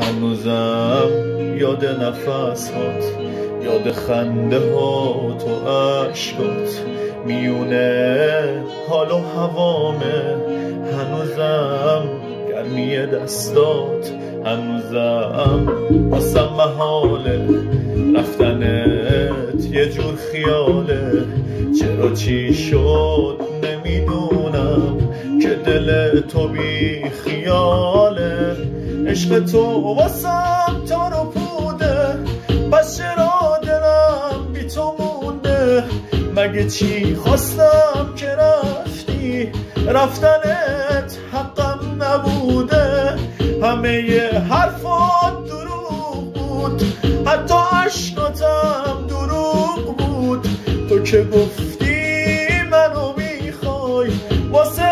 هنوزم یاد نفس هات یاد خنده هات و عشقات. میونه حال و هوامه هنوزم گرمی دستات. هنوزم واسم محاله رفتنت یه جور خیاله. چرا چی شد نمی‌دونم که دل تو بی خیاله. عشق تو واسم تار و پوده. پس چرا دلم بی تو مونده. مگه چی خواستم که رفتی؟ رفتنت حقم نبوده. همه ی حرفات دروغ بود. حتی عشقاتم دروغ بود. تو که گفتی منو می‌خوای واسه